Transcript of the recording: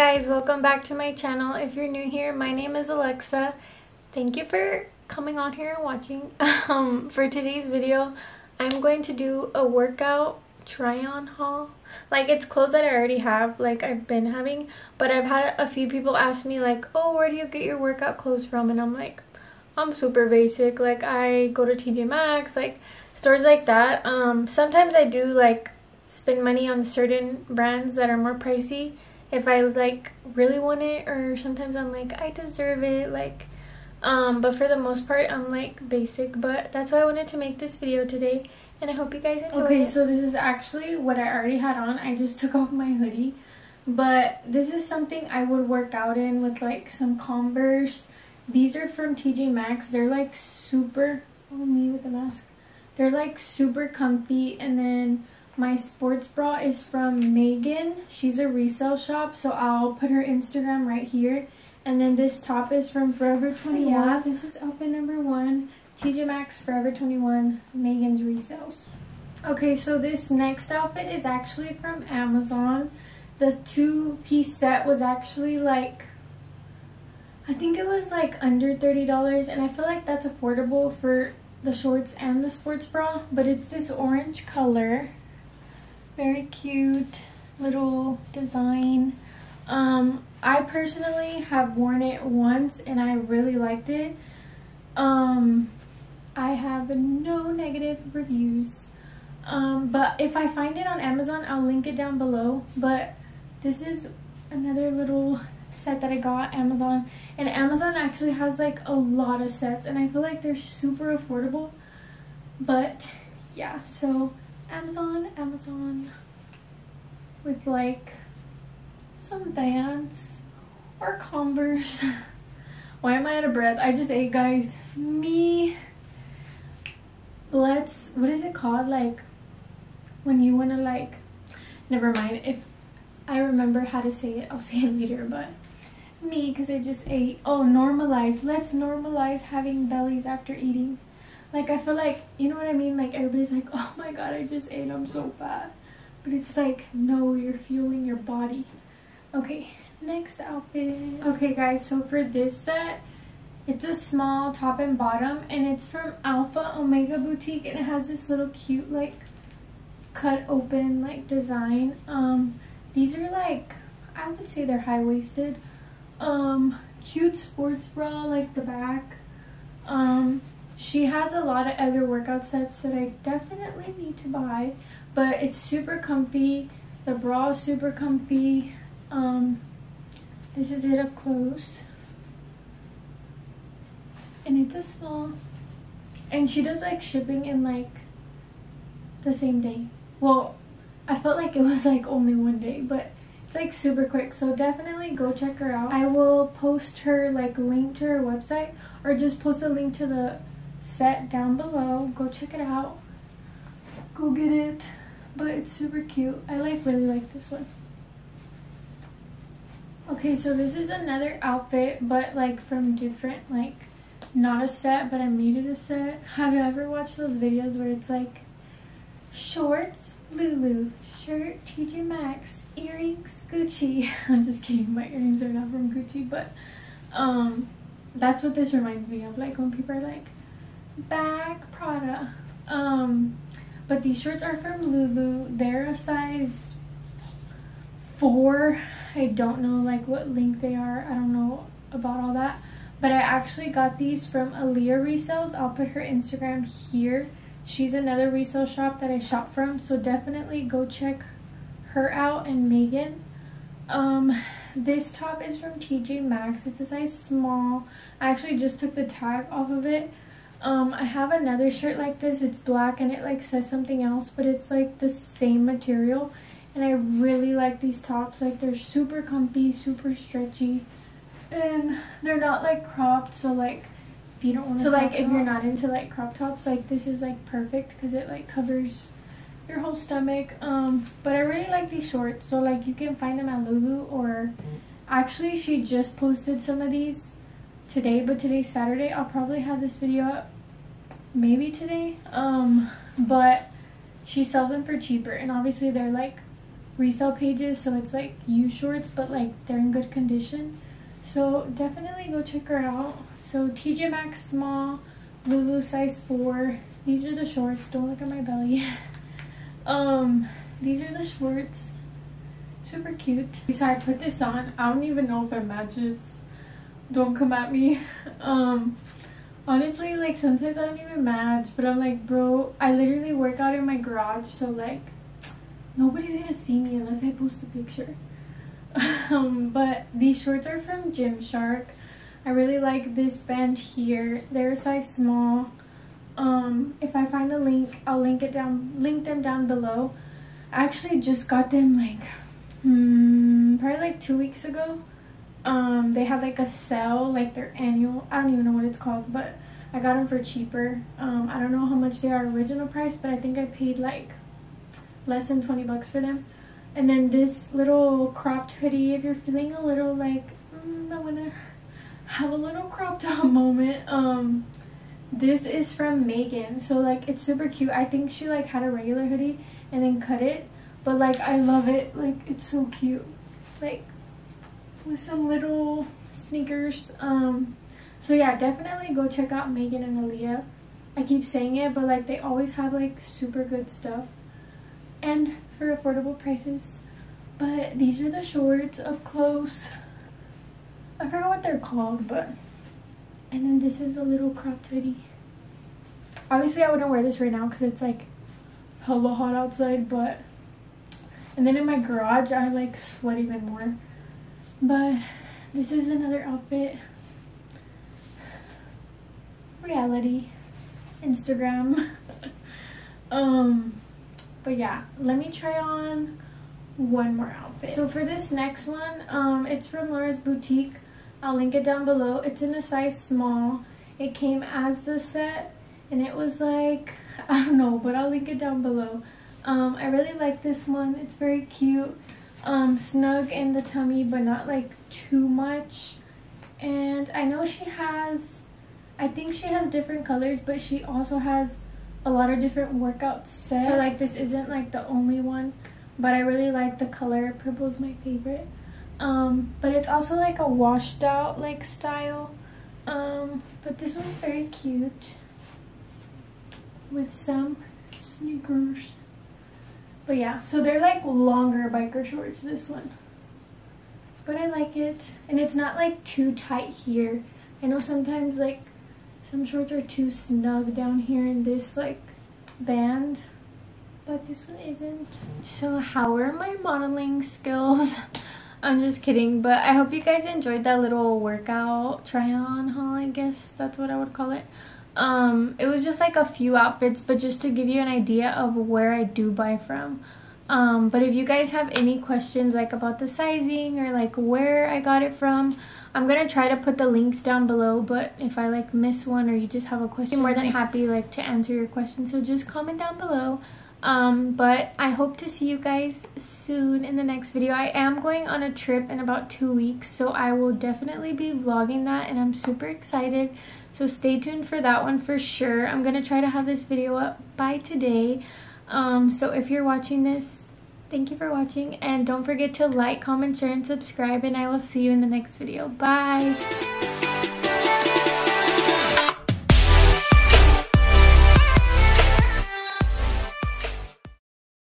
guys, welcome back to my channel. If you're new here, my name is Alexa. Thank you for coming on here and watching. Um, for today's video, I'm going to do a workout try-on haul. Like, it's clothes that I already have, like I've been having, but I've had a few people ask me like, oh, where do you get your workout clothes from? And I'm like, I'm super basic. Like, I go to TJ Maxx, like, stores like that. Um, sometimes I do, like, spend money on certain brands that are more pricey if I like really want it or sometimes I'm like I deserve it like um but for the most part I'm like basic but that's why I wanted to make this video today and I hope you guys enjoy Okay, it. so this is actually what I already had on. I just took off my hoodie. But this is something I would work out in with like some Converse. These are from TJ Maxx. They're like super oh me with the mask. They're like super comfy and then my sports bra is from Megan. She's a resale shop, so I'll put her Instagram right here. And then this top is from Forever 21. Yeah, this is outfit number one. TJ Maxx, Forever 21, Megan's resales. Okay, so this next outfit is actually from Amazon. The two-piece set was actually like, I think it was like under $30 and I feel like that's affordable for the shorts and the sports bra. But it's this orange color very cute little design. Um i personally have worn it once and i really liked it. Um i have no negative reviews. Um but if i find it on amazon i'll link it down below. But this is another little set that i got amazon. And amazon actually has like a lot of sets and i feel like they're super affordable. But yeah so Amazon, Amazon with like some Vans or Converse. Why am I out of breath? I just ate, guys. Me. Let's, what is it called? Like when you want to like, never mind. If I remember how to say it, I'll say it later, but me because I just ate. Oh, normalize. Let's normalize having bellies after eating. Like, I feel like, you know what I mean? Like, everybody's like, oh my god, I just ate, I'm so fat. But it's like, no, you're fueling your body. Okay, next outfit. Okay, guys, so for this set, it's a small top and bottom, and it's from Alpha Omega Boutique, and it has this little cute, like, cut open, like, design. Um, these are, like, I would say they're high-waisted. Um, cute sports bra, like the back. Um, she has a lot of other workout sets that I definitely need to buy, but it's super comfy. The bra is super comfy. Um, this is it up close. And it's a small. And she does like shipping in like the same day. Well, I felt like it was like only one day, but it's like super quick. So definitely go check her out. I will post her like link to her website or just post a link to the set down below. Go check it out. Go get it. But it's super cute. I like really like this one. Okay, so this is another outfit, but like from different, like not a set, but I made it a set. Have you ever watched those videos where it's like shorts, Lulu, shirt, TJ Maxx, earrings, Gucci. I'm just kidding, my earrings are not from Gucci, but um, that's what this reminds me of. Like when people are like, bag Prada. Um, but these shorts are from Lulu. They're a size four. I don't know like what length they are. I don't know about all that. But I actually got these from Aaliyah Resales. I'll put her Instagram here. She's another resale shop that I shop from. So definitely go check her out and Megan. Um, this top is from TJ Maxx. It's a size small. I actually just took the tag off of it. Um, I have another shirt like this. It's black and it like says something else, but it's like the same material. And I really like these tops. Like they're super comfy, super stretchy. And they're not like cropped, so like if you don't want to So like if you're not into like crop tops, like this is like perfect because it like covers your whole stomach. Um, but I really like these shorts. So like you can find them at Lulu or actually she just posted some of these today, but today's Saturday. I'll probably have this video up maybe today. Um, but she sells them for cheaper and obviously they're like resale pages so it's like used shorts but like they're in good condition. So definitely go check her out. So tj maxx small lulu size 4 these are the shorts. Don't look at my belly. Um these are the shorts. Super cute. So i put this on. I don't even know if it matches. Don't come at me. Um honestly like sometimes i don't even match but i'm like bro i literally work out in my garage so like nobody's gonna see me unless I post a picture. um, but these shorts are from Gymshark. I really like this band here. They're size small. Um, if I find the link, I'll link it down, link them down below. I actually just got them like, hmm, probably like two weeks ago. Um, they had like a sale, like their annual, I don't even know what it's called, but I got them for cheaper. Um, I don't know how much they are original price, but I think I paid like less than 20 bucks for them. And then this little cropped hoodie, if you're feeling a little like, mm, I want to have a little cropped top moment. Um, this is from Megan. So like, it's super cute. I think she like had a regular hoodie and then cut it. But like, I love it. Like, it's so cute. Like, with some little sneakers. Um, so yeah, definitely go check out Megan and Aaliyah. I keep saying it, but like, they always have like super good stuff and for affordable prices. But these are the shorts up close. I forgot what they're called, but... And then this is a little cropped hoodie. Obviously, I wouldn't wear this right now because it's like hella hot outside, but... And then in my garage, I like sweat even more. But this is another outfit. Reality. Instagram. um but yeah, let me try on one more outfit. So for this next one, um, it's from Laura's Boutique. I'll link it down below. It's in a size small. It came as the set and it was like, I don't know, but I'll link it down below. Um, I really like this one. It's very cute. Um, snug in the tummy, but not like too much. And I know she has, I think she has different colors, but she also has a lot of different workout sets. So like this isn't like the only one, but I really like the color. Purple's my favorite. Um, but it's also like a washed out like style. Um, but this one's very cute with some sneakers. But yeah, so they're like longer biker shorts, this one. But I like it. And it's not like too tight here. I know sometimes like some shorts are too snug down here in this like band, but this one isn't. So how are my modeling skills? I'm just kidding, but I hope you guys enjoyed that little workout try on haul, I guess that's what I would call it. Um, it was just like a few outfits, but just to give you an idea of where I do buy from. Um, but if you guys have any questions like about the sizing or like where I got it from, I'm gonna try to put the links down below, but if I like miss one or you just have a question, I'm more than happy like to answer your question. So just comment down below. Um, but I hope to see you guys soon in the next video. I am going on a trip in about two weeks, so I will definitely be vlogging that and I'm super excited. So stay tuned for that one for sure. I'm gonna try to have this video up by today. Um, so if you're watching this, Thank you for watching and don't forget to like, comment, share, and subscribe and I will see you in the next video. Bye!